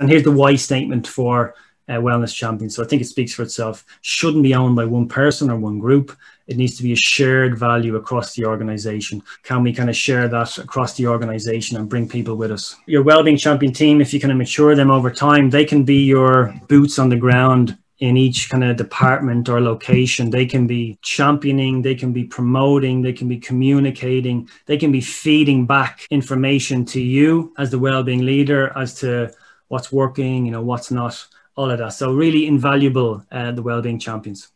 And here's the why statement for uh, Wellness Champions. So I think it speaks for itself. Shouldn't be owned by one person or one group. It needs to be a shared value across the organization. Can we kind of share that across the organization and bring people with us? Your Wellbeing Champion team, if you kind of mature them over time, they can be your boots on the ground in each kind of department or location. They can be championing, they can be promoting, they can be communicating, they can be feeding back information to you as the well-being leader as to what's working, you know, what's not, all of that. So really invaluable, uh, the well-being champions.